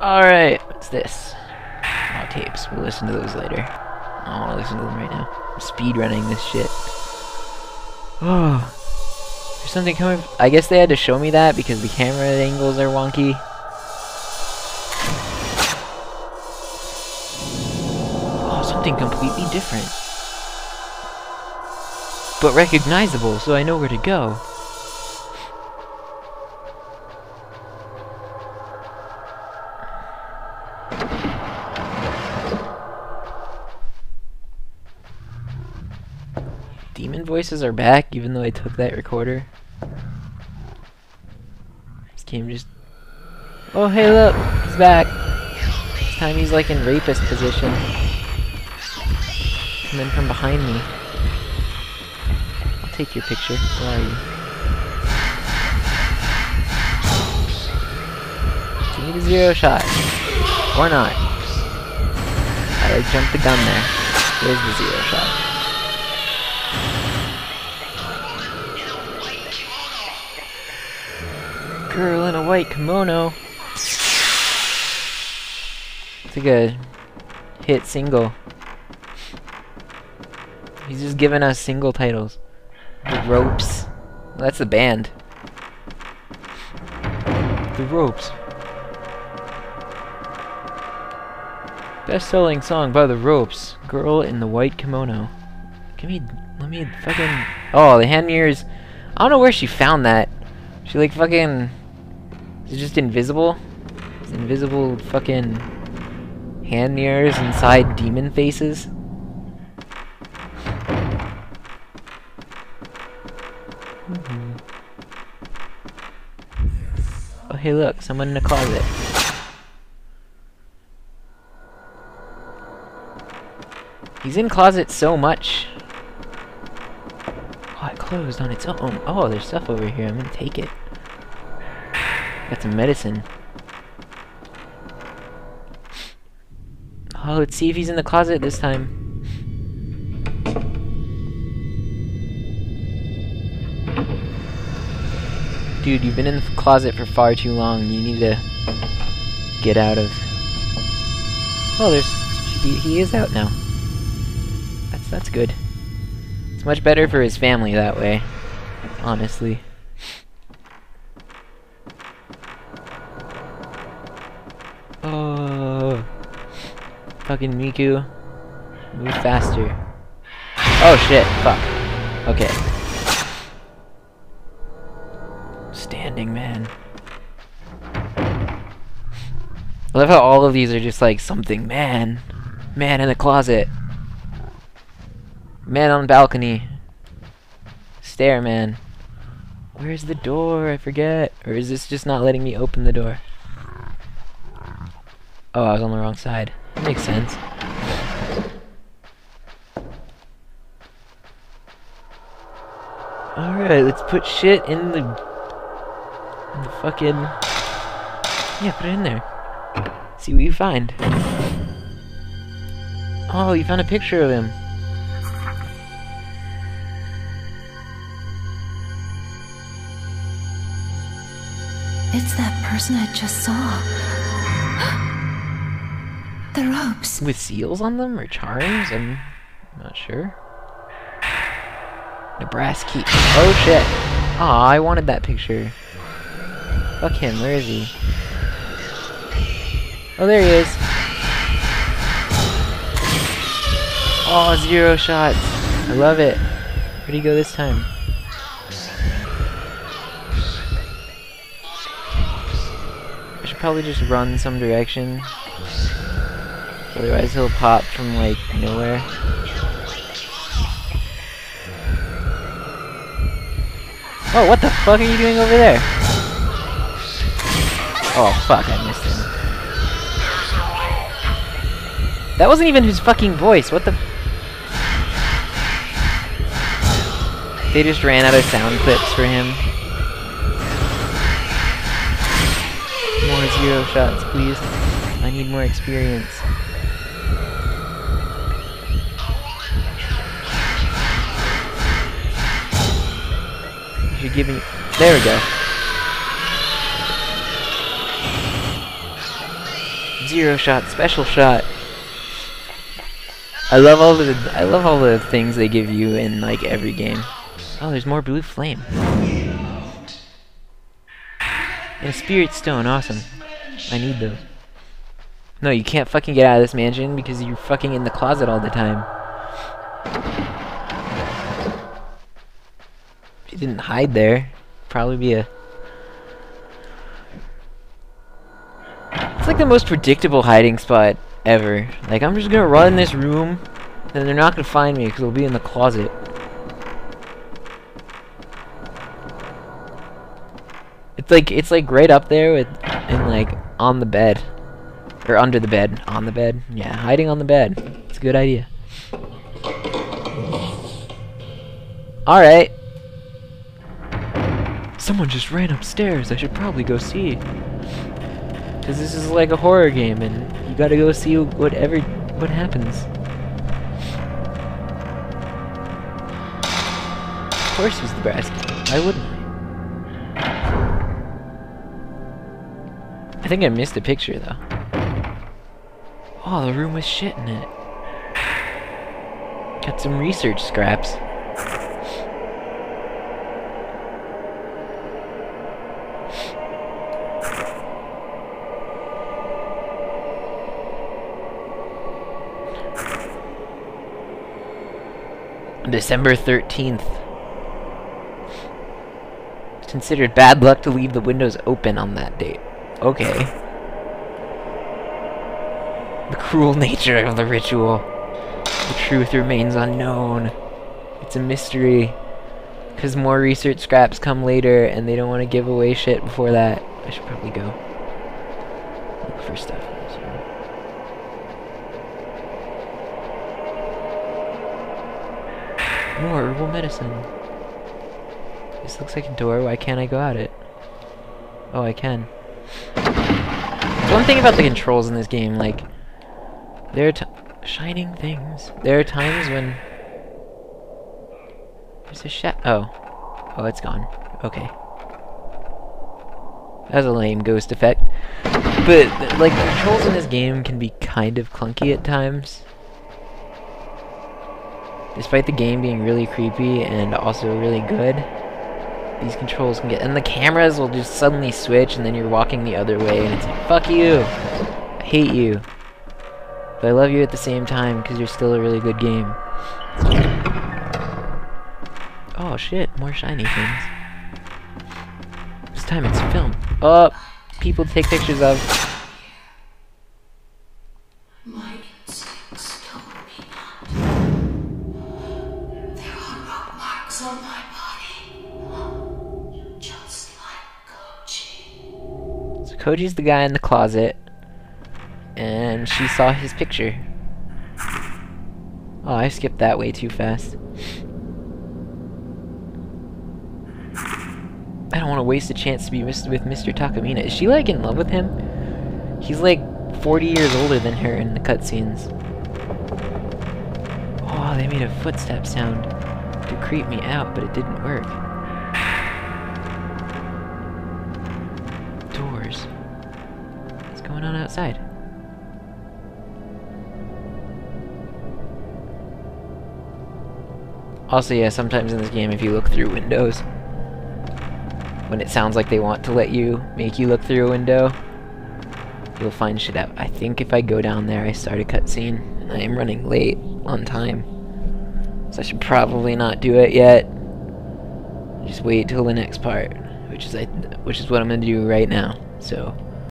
Alright, what's this? Oh, tapes. We'll listen to those later. I don't want to listen to them right now. I'm speed running this shit. Oh. There's something coming. I guess they had to show me that because the camera angles are wonky. Oh, something completely different. But recognizable, so I know where to go. Demon voices are back, even though I took that recorder. This game just... Oh, hey look! He's back! This time he's like in rapist position. And then from behind me. I'll take your picture. Where are you? Give me the zero shot. Or not. I like, jumped the gun there. There's the zero shot. Girl in a white kimono. It's like a hit single. He's just giving us single titles. The Ropes. That's the band. The Ropes. Best-selling song by The Ropes. Girl in the white kimono. Give me, let me fucking. Oh, the hand mirrors. I don't know where she found that. She like fucking. Is it just invisible? It's invisible fucking hand mirrors inside demon faces. Mm-hmm. Oh hey look, someone in a closet. He's in closet so much. Oh, it closed on its own. Oh, there's stuff over here. I'm gonna take it. Got some medicine. Oh, let's see if he's in the closet this time. Dude, you've been in the closet for far too long. You need to get out of... Oh, there's... He, he is out now. That's, that's good. It's much better for his family that way. Honestly. Fucking Miku, move faster. Oh shit! Fuck. Okay. Standing man. I love how all of these are just like something man, man in the closet, man on balcony, stair man. Where's the door? I forget. Or is this just not letting me open the door? Oh, I was on the wrong side. Makes sense. Alright, let's put shit in the... In the fucking... Yeah, put it in there. See what you find. Oh, you found a picture of him. It's that person I just saw. The ropes. With seals on them, or charms? I'm not sure. Nebraska. Oh shit. Aw, I wanted that picture. Fuck him, where is he? Oh, there he is. Oh, zero shots. I love it. Where'd he go this time? I should probably just run some direction. Otherwise he'll pop from like nowhere. Oh, what the fuck are you doing over there? Oh, fuck, I missed him. That wasn't even his fucking voice, what the... They just ran out of sound clips for him. More zero shots, please. I need more experience. You should give me... There we go. Zero shot, special shot. I love all the I love all the things they give you in like every game. Oh, there's more blue flame. And a spirit stone, awesome. I need those. No, you can't fucking get out of this mansion because you're fucking in the closet all the time. Didn't hide there, probably be a It's like the most predictable hiding spot ever. Like, I'm just gonna run in this room, and they're not gonna find me because it'll be in the closet. It's like, it's like right up there with, and like, on the bed. Or under the bed. On the bed. Yeah, hiding on the bed. It's a good idea. Alright. Someone just ran upstairs. I should probably go see. Because this is like a horror game, and you gotta go see whatever what happens. Of course he's the brass. Why wouldn't I? I think I missed a picture, though. Oh, the room was shit in it. Got some research scraps. December 13th. It's considered bad luck to leave the windows open on that date. Okay. The cruel nature of the ritual. The truth remains unknown. It's a mystery. Because more research scraps come later, and they don't want to give away shit before that. I should probably go. Look for stuff. More herbal medicine. This looks like a door. Why can't I go at it? Oh, I can. one thing about the controls in this game, like, there are shining things. There are times when there's a shot. Oh, oh, it's gone. Okay. That's a lame ghost effect. But, like, the controls in this game can be kind of clunky at times. Despite the game being really creepy and also really good, these controls can get... And the cameras will just suddenly switch and then you're walking the other way and it's like, fuck you! I hate you. But I love you at the same time because you're still a really good game. Oh shit, more shiny things. This time it's film. Oh, people take pictures of. Koji's the guy in the closet, and she saw his picture. Oh, I skipped that way too fast. I don't want to waste a chance to be with Mr. Takamine. Is she, like, in love with him? He's, like, 40 years older than her in the cutscenes. Oh, they made a footstep sound to creep me out, but it didn't work. Doors. What's going on outside? Also, yeah, sometimes in this game, if you look through windows, when it sounds like they want to let you, make you look through a window, you'll find shit out. I think if I go down there, I start a cutscene, I am running late on time. So I should probably not do it yet. Just wait till the next part, which is I, which is what I'm gonna do right now. So.